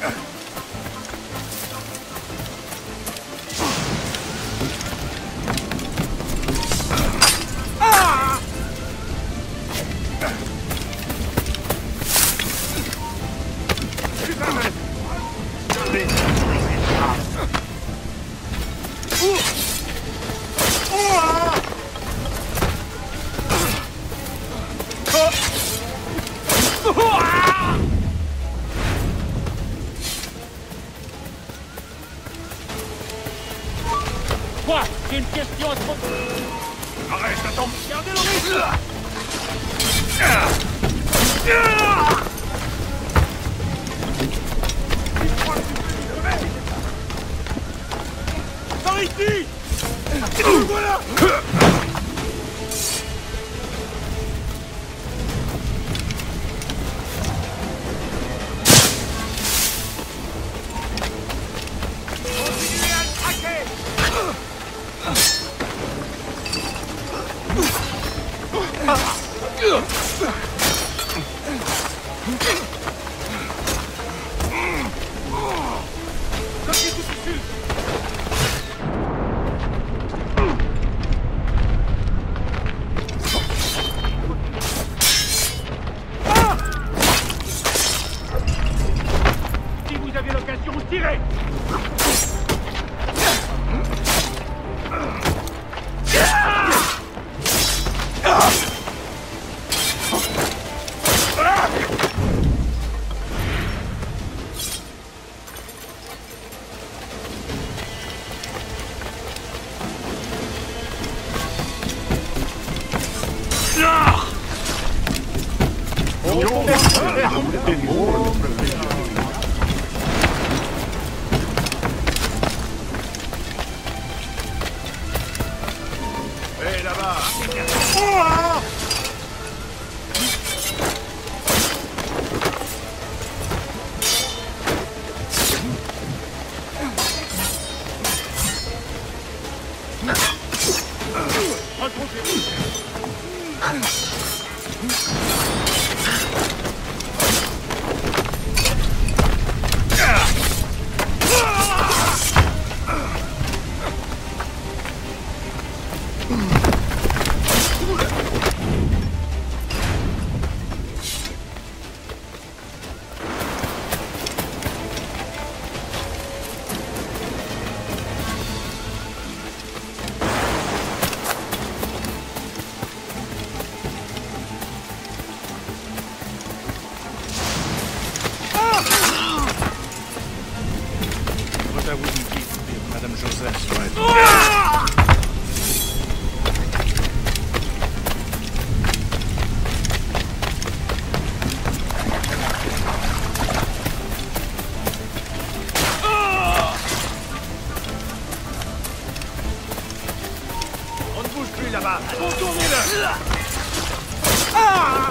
Uh. moi C'est une question de... Arrête, je t'attends Gardez le risque. Par ici. Voilà. Ugh! Hé, 给我救命了啊啊！